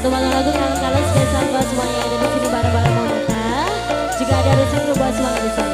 satu malam lagu kalian spesial buat semuanya yang ada di sini bareng-bareng Monata. Juga ada rezeki buat semuanya di sana.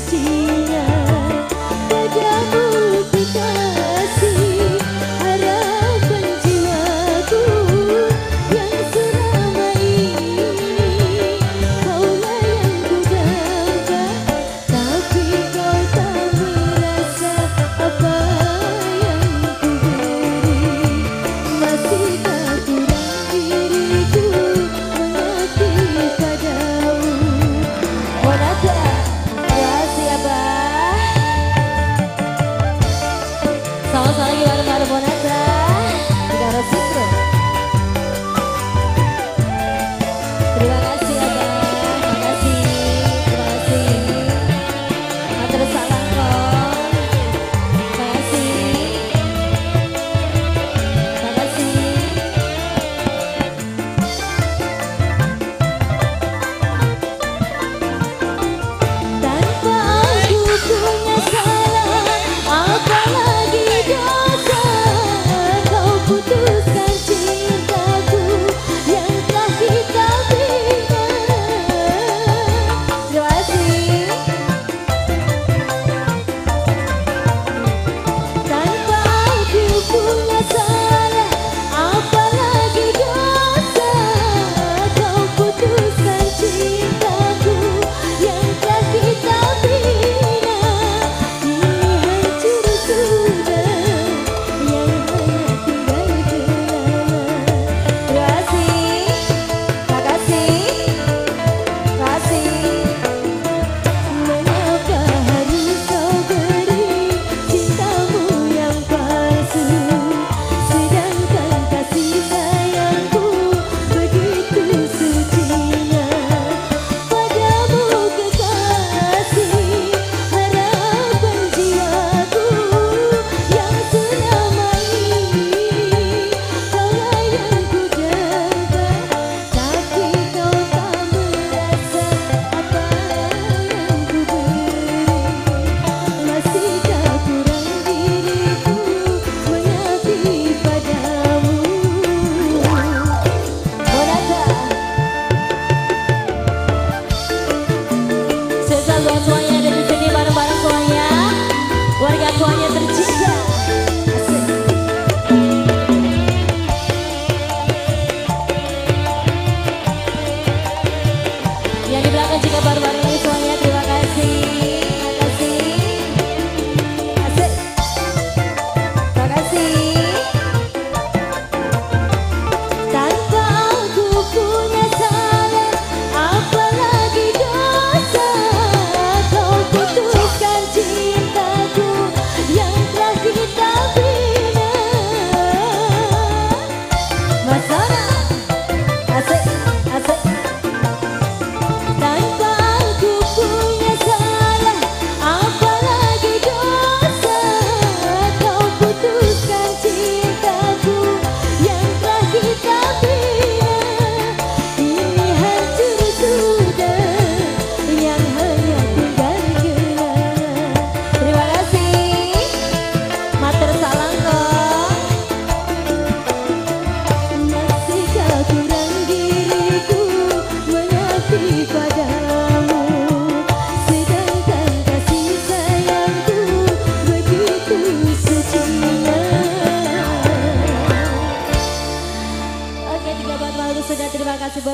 sisinya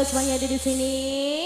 semuanya ada di sini.